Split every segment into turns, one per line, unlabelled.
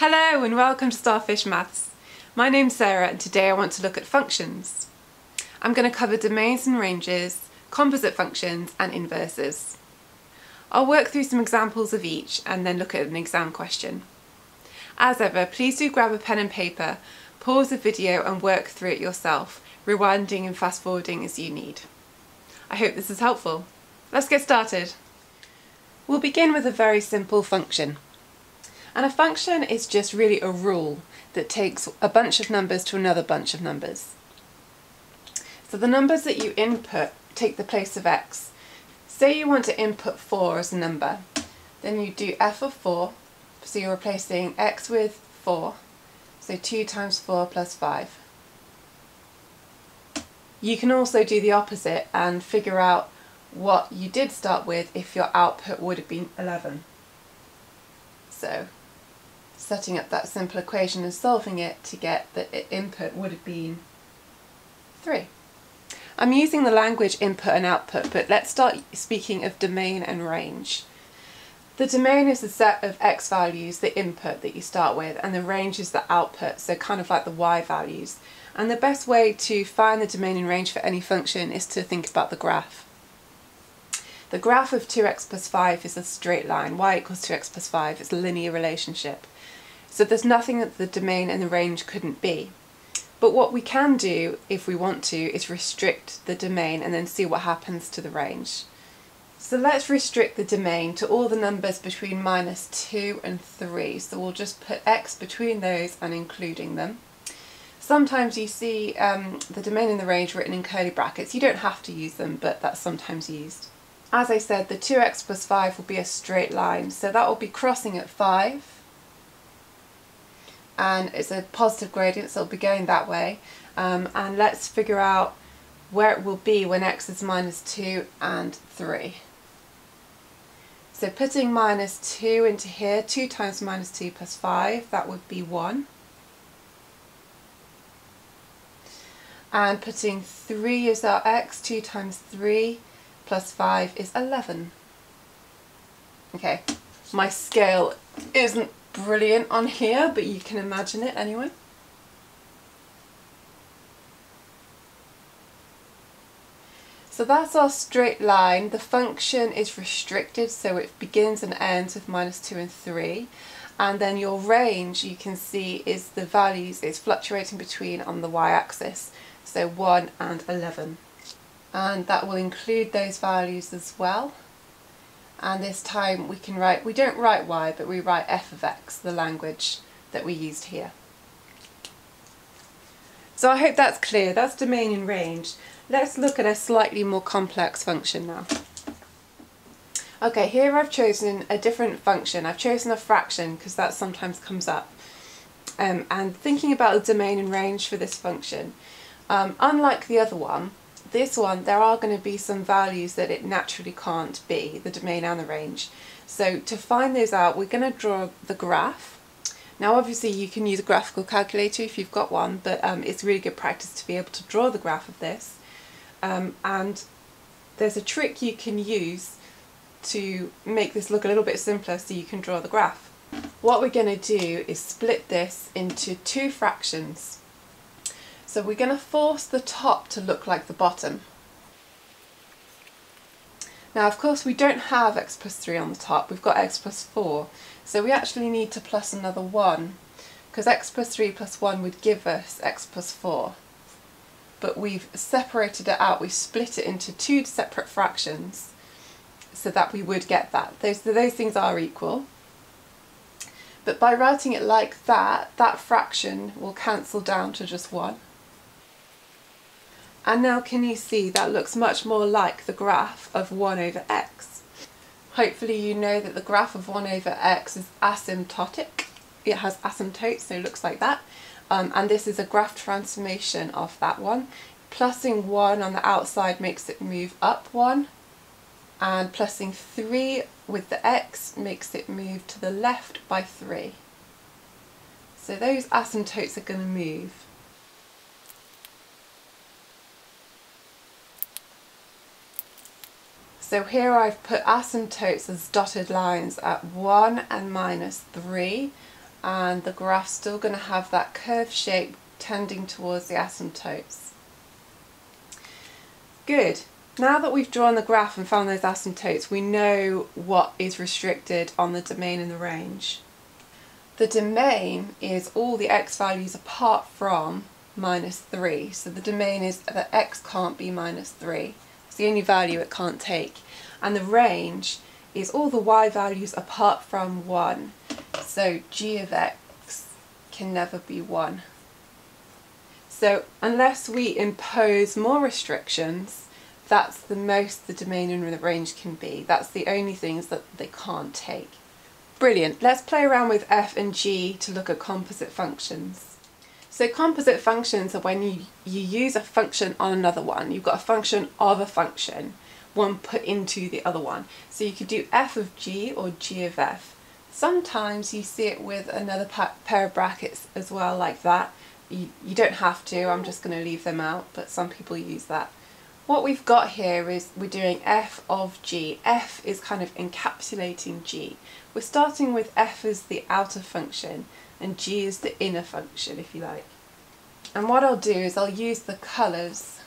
Hello and welcome to Starfish Maths. My name's Sarah and today I want to look at functions. I'm going to cover domains and ranges, composite functions and inverses. I'll work through some examples of each and then look at an exam question. As ever, please do grab a pen and paper, pause the video and work through it yourself, rewinding and fast forwarding as you need. I hope this is helpful. Let's get started. We'll begin with a very simple function. And a function is just really a rule that takes a bunch of numbers to another bunch of numbers. So the numbers that you input take the place of x. Say you want to input 4 as a number, then you do f of 4, so you're replacing x with 4, so 2 times 4 plus 5. You can also do the opposite and figure out what you did start with if your output would have been 11. So setting up that simple equation and solving it to get the input would have been 3. I'm using the language input and output, but let's start speaking of domain and range. The domain is the set of x values, the input that you start with, and the range is the output, so kind of like the y values. And the best way to find the domain and range for any function is to think about the graph. The graph of 2x plus 5 is a straight line, y equals 2x plus 5, it's a linear relationship. So there's nothing that the domain and the range couldn't be. But what we can do, if we want to, is restrict the domain and then see what happens to the range. So let's restrict the domain to all the numbers between minus 2 and 3. So we'll just put x between those and including them. Sometimes you see um, the domain and the range written in curly brackets. You don't have to use them, but that's sometimes used. As I said, the 2x plus 5 will be a straight line. So that will be crossing at 5 and it's a positive gradient so it'll be going that way um, and let's figure out where it will be when x is minus 2 and 3. So putting minus 2 into here, 2 times minus 2 plus 5, that would be 1. And putting 3 as our x, 2 times 3 plus 5 is 11. Okay, my scale isn't brilliant on here, but you can imagine it anyway. So that's our straight line. The function is restricted, so it begins and ends with minus 2 and 3. And then your range, you can see, is the values, it's fluctuating between on the y-axis, so 1 and 11. And that will include those values as well and this time we can write, we don't write y but we write f of x, the language that we used here. So I hope that's clear, that's domain and range. Let's look at a slightly more complex function now. Okay, here I've chosen a different function. I've chosen a fraction because that sometimes comes up. Um, and thinking about the domain and range for this function, um, unlike the other one, this one, there are going to be some values that it naturally can't be, the domain and the range. So to find those out, we're going to draw the graph. Now obviously you can use a graphical calculator if you've got one, but um, it's really good practice to be able to draw the graph of this. Um, and there's a trick you can use to make this look a little bit simpler so you can draw the graph. What we're going to do is split this into two fractions. So we're going to force the top to look like the bottom. Now of course we don't have x plus 3 on the top, we've got x plus 4. So we actually need to plus another 1 because x plus 3 plus 1 would give us x plus 4. But we've separated it out, we split it into two separate fractions so that we would get that. Those, those things are equal. But by writing it like that, that fraction will cancel down to just 1. And now can you see that looks much more like the graph of 1 over x. Hopefully you know that the graph of 1 over x is asymptotic. It has asymptotes, so it looks like that. Um, and this is a graph transformation of that one. Plussing 1 on the outside makes it move up 1 and plussing 3 with the x makes it move to the left by 3. So those asymptotes are going to move. So here I've put asymptotes as dotted lines at 1 and minus 3 and the graph's still going to have that curved shape tending towards the asymptotes. Good. Now that we've drawn the graph and found those asymptotes, we know what is restricted on the domain and the range. The domain is all the x values apart from minus 3. So the domain is that x can't be minus 3. The only value it can't take. And the range is all the y values apart from 1. So g of x can never be 1. So unless we impose more restrictions, that's the most the domain and the range can be. That's the only things that they can't take. Brilliant. Let's play around with f and g to look at composite functions. So composite functions are when you, you use a function on another one. You've got a function of a function, one put into the other one. So you could do f of g or g of f. Sometimes you see it with another pair of brackets as well like that. You, you don't have to, I'm just going to leave them out, but some people use that. What we've got here is we're doing f of g. f is kind of encapsulating g. We're starting with f as the outer function and g is the inner function, if you like. And what I'll do is I'll use the colours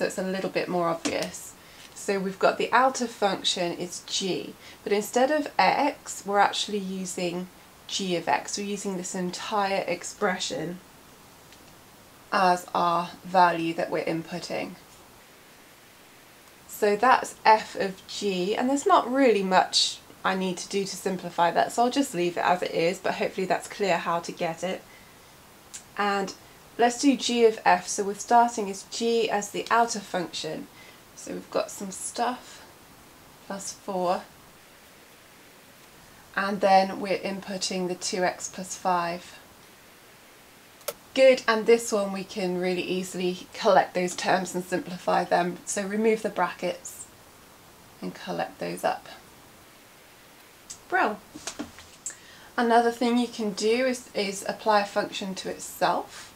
so it's a little bit more obvious. So we've got the outer function is g, but instead of x, we're actually using g of x. We're using this entire expression as our value that we're inputting. So that's f of g, and there's not really much I need to do to simplify that, so I'll just leave it as it is, but hopefully that's clear how to get it. And let's do g of f, so we're starting as g as the outer function. So we've got some stuff, plus 4, and then we're inputting the 2x plus 5. Good, and this one we can really easily collect those terms and simplify them. So remove the brackets and collect those up. Brill. Another thing you can do is, is apply a function to itself.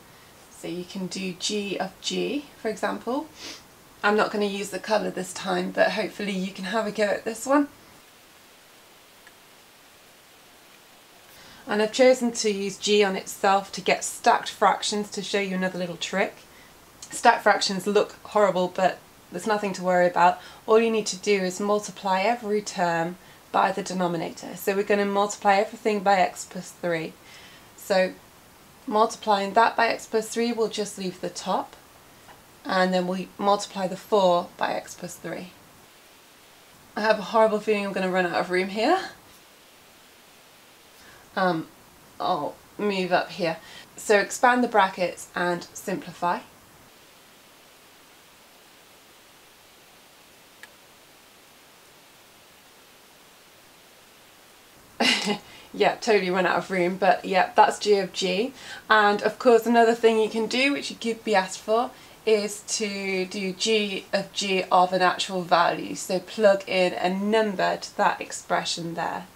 So you can do g of g, for example. I'm not going to use the colour this time, but hopefully you can have a go at this one. and I've chosen to use G on itself to get stacked fractions to show you another little trick. Stacked fractions look horrible but there's nothing to worry about. All you need to do is multiply every term by the denominator. So we're going to multiply everything by x plus 3. So multiplying that by x plus 3 will just leave the top and then we multiply the 4 by x plus 3. I have a horrible feeling I'm going to run out of room here um, I'll move up here. So expand the brackets and simplify. Yeah, totally run out of room, but yeah, that's G of G. And of course, another thing you can do, which you could be asked for, is to do G of G of an actual value. So plug in a number to that expression there.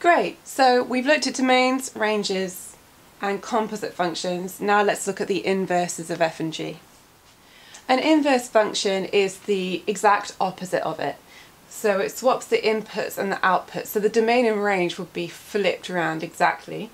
Great, so we've looked at domains, ranges and composite functions. Now let's look at the inverses of f and g. An inverse function is the exact opposite of it. So it swaps the inputs and the outputs. So the domain and range would be flipped around exactly.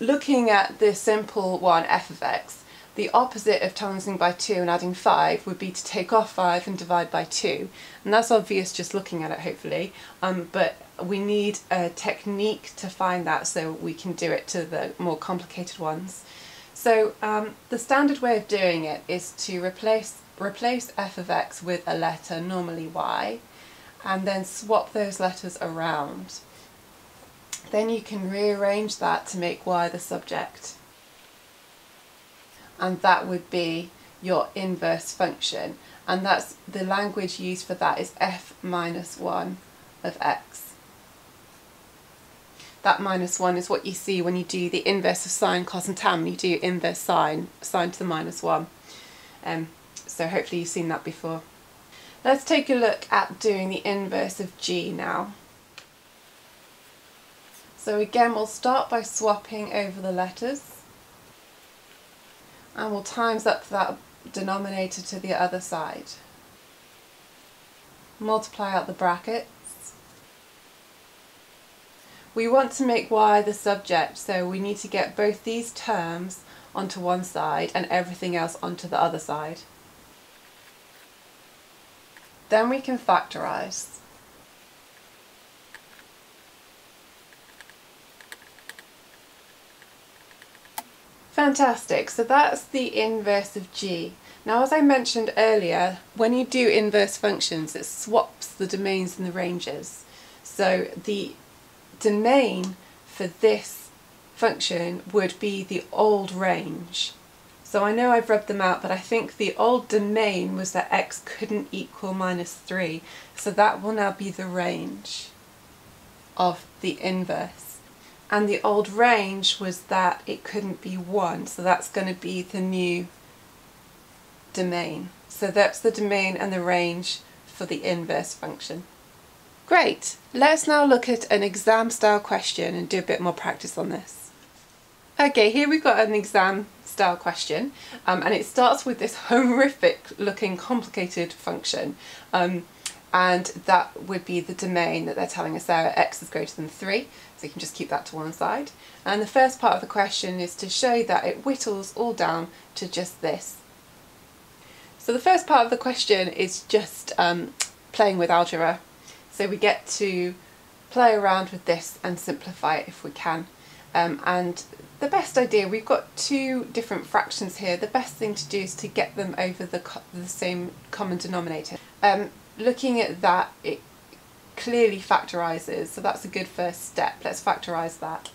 Looking at the simple one, f of x, the opposite of timesing by 2 and adding 5 would be to take off 5 and divide by 2. And that's obvious just looking at it, hopefully. Um, but we need a technique to find that so we can do it to the more complicated ones. So um, the standard way of doing it is to replace, replace f of x with a letter, normally y, and then swap those letters around. Then you can rearrange that to make y the subject. And that would be your inverse function. And that's the language used for that is f minus 1 of x that minus 1 is what you see when you do the inverse of sine, cos and tan, you do inverse sine, sine to the minus 1. Um, so hopefully you've seen that before. Let's take a look at doing the inverse of g now. So again we'll start by swapping over the letters and we'll times up that denominator to the other side. multiply out the brackets. We want to make y the subject, so we need to get both these terms onto one side and everything else onto the other side. Then we can factorise. Fantastic, so that's the inverse of g. Now as I mentioned earlier, when you do inverse functions it swaps the domains and the ranges. So the domain for this function would be the old range. So I know I've rubbed them out, but I think the old domain was that x couldn't equal minus 3. So that will now be the range of the inverse. And the old range was that it couldn't be 1, so that's going to be the new domain. So that's the domain and the range for the inverse function. Great, let's now look at an exam style question and do a bit more practice on this. Okay, here we've got an exam style question um, and it starts with this horrific looking complicated function um, and that would be the domain that they're telling us there, x is greater than 3, so you can just keep that to one side. And the first part of the question is to show that it whittles all down to just this. So the first part of the question is just um, playing with algebra. So we get to play around with this and simplify it if we can. Um, and the best idea, we've got two different fractions here, the best thing to do is to get them over the, the same common denominator. Um, looking at that, it clearly factorises, so that's a good first step. Let's factorise that.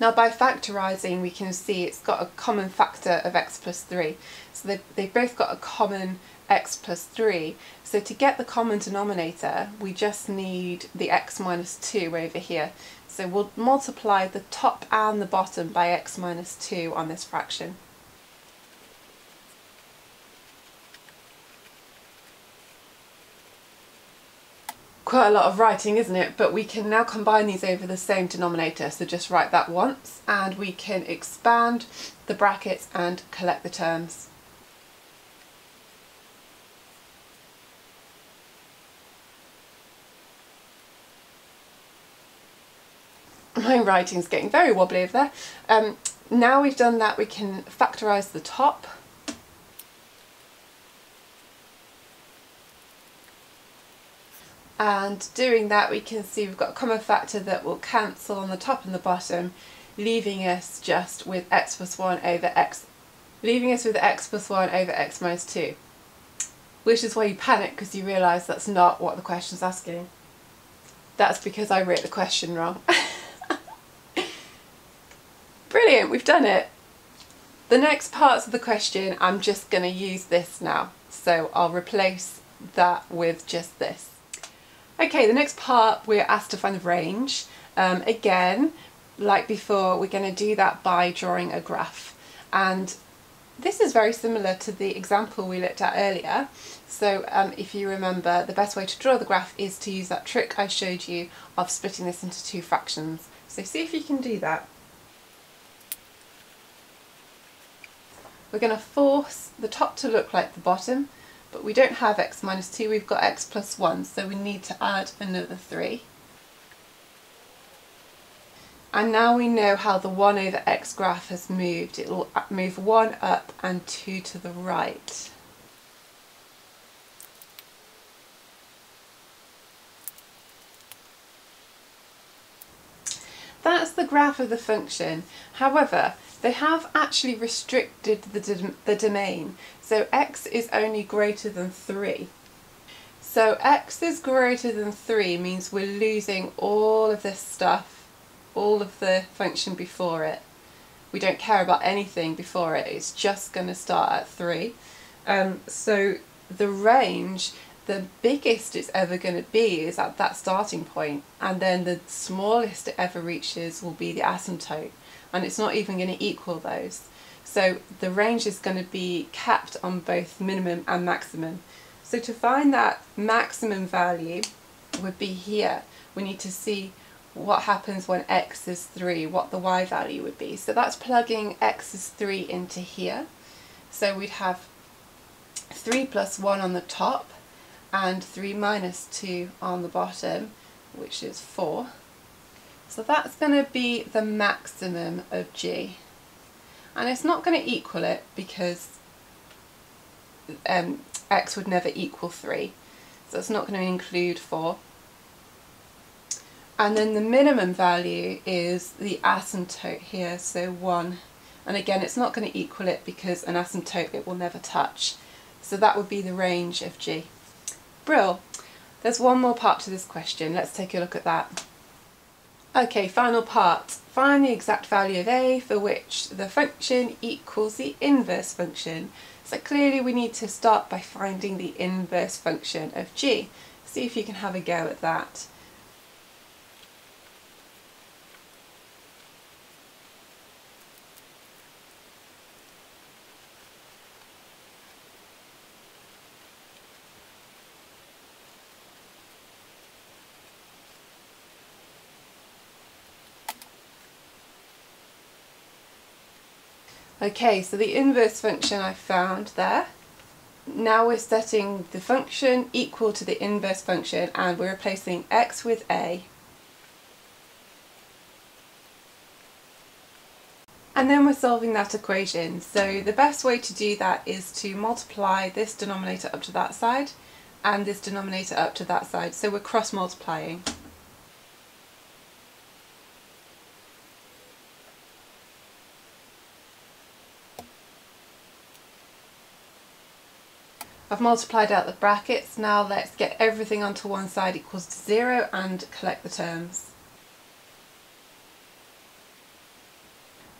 Now by factorising we can see it's got a common factor of x plus 3. So they've, they've both got a common x plus 3. So to get the common denominator we just need the x minus 2 over here. So we'll multiply the top and the bottom by x minus 2 on this fraction. quite a lot of writing, isn't it? But we can now combine these over the same denominator. So just write that once and we can expand the brackets and collect the terms. My writing's getting very wobbly over there. Um, now we've done that, we can factorise the top and doing that we can see we've got a common factor that will cancel on the top and the bottom leaving us just with x plus 1 over x leaving us with x plus 1 over x minus 2 which is why you panic because you realise that's not what the question's asking. That's because I wrote the question wrong. Brilliant, we've done it. The next parts of the question I'm just going to use this now so I'll replace that with just this. Okay, the next part we're asked to find the range. Um, again, like before, we're going to do that by drawing a graph. And this is very similar to the example we looked at earlier. So um, if you remember, the best way to draw the graph is to use that trick I showed you of splitting this into two fractions. So see if you can do that. We're going to force the top to look like the bottom but we don't have x minus 2, we've got x plus 1, so we need to add another 3. And now we know how the 1 over x graph has moved. It will move 1 up and 2 to the right. That's the graph of the function. However, they have actually restricted the, the domain. So x is only greater than 3. So x is greater than 3 means we're losing all of this stuff, all of the function before it. We don't care about anything before it, it's just going to start at 3. Um, so the range, the biggest it's ever going to be is at that starting point and then the smallest it ever reaches will be the asymptote and it's not even going to equal those. So the range is going to be capped on both minimum and maximum. So to find that maximum value would be here. We need to see what happens when x is 3, what the y value would be. So that's plugging x is 3 into here. So we'd have 3 plus 1 on the top and 3 minus 2 on the bottom, which is 4. So that's going to be the maximum of g. And it's not going to equal it because um, x would never equal 3. So it's not going to include 4. And then the minimum value is the asymptote here, so 1. And again, it's not going to equal it because an asymptote it will never touch. So that would be the range of g. Brill. There's one more part to this question. Let's take a look at that. Okay, final part. Find the exact value of a for which the function equals the inverse function. So clearly we need to start by finding the inverse function of g. See if you can have a go at that. Okay, so the inverse function I found there. Now we're setting the function equal to the inverse function and we're replacing x with a. And then we're solving that equation. So the best way to do that is to multiply this denominator up to that side and this denominator up to that side. So we're cross multiplying. I've multiplied out the brackets, now let's get everything onto one side equals to zero and collect the terms.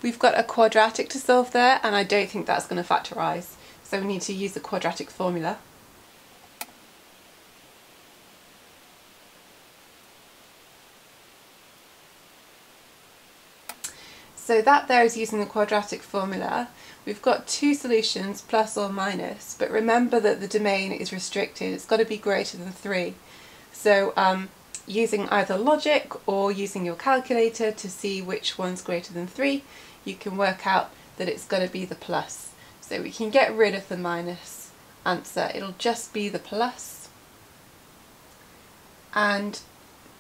We've got a quadratic to solve there and I don't think that's going to factorise, so we need to use the quadratic formula. So that there is using the quadratic formula. We've got two solutions, plus or minus, but remember that the domain is restricted. It's got to be greater than 3. So um, using either logic or using your calculator to see which one's greater than 3, you can work out that it's got to be the plus. So we can get rid of the minus answer. It'll just be the plus. And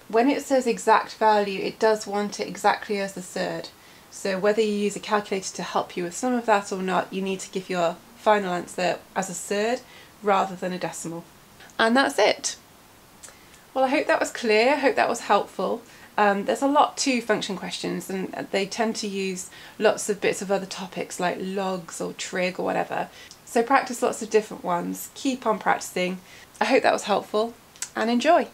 when it says exact value, it does want it exactly as the surd. So whether you use a calculator to help you with some of that or not, you need to give your final answer as a surd rather than a decimal. And that's it. Well, I hope that was clear. I hope that was helpful. Um, there's a lot to function questions and they tend to use lots of bits of other topics like logs or trig or whatever. So practice lots of different ones. Keep on practicing. I hope that was helpful and enjoy.